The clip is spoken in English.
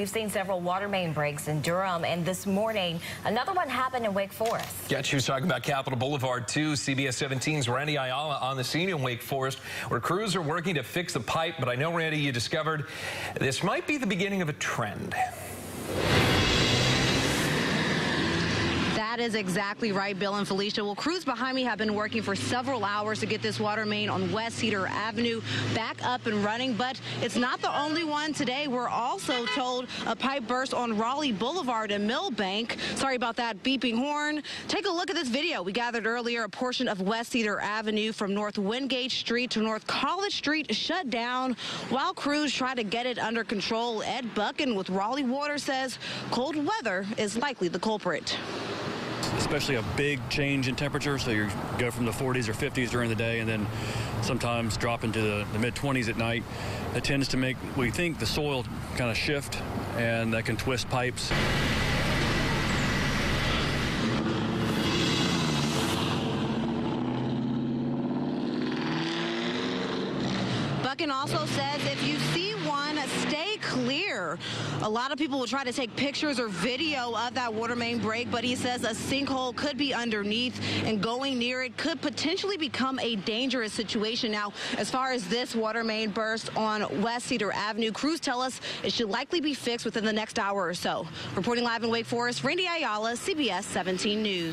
We've seen several water main breaks in Durham, and this morning, another one happened in Wake Forest. Yeah, she was talking about Capitol Boulevard, too. CBS 17's Randy Ayala on the scene in Wake Forest, where crews are working to fix the pipe. But I know, Randy, you discovered this might be the beginning of a trend. That is exactly right, Bill and Felicia. Well, crews behind me have been working for several hours to get this water main on West Cedar Avenue back up and running, but it's not the only one today. We're also told a pipe burst on Raleigh Boulevard in Millbank. Sorry about that beeping horn. Take a look at this video. We gathered earlier a portion of West Cedar Avenue from North Wingate Street to North College Street shut down while crews try to get it under control. Ed Buchan with Raleigh Water says cold weather is likely the culprit especially a big change in temperature. So you go from the 40s or 50s during the day and then sometimes drop into the, the mid 20s at night. That tends to make, we think, the soil kind of shift and that can twist pipes. Buchan also says if you see one, stay clear. A lot of people will try to take pictures or video of that water main break, but he says a sinkhole could be underneath and going near it could potentially become a dangerous situation. Now, as far as this water main burst on West Cedar Avenue, crews tell us it should likely be fixed within the next hour or so. Reporting live in Wake Forest, Randy Ayala, CBS 17 News.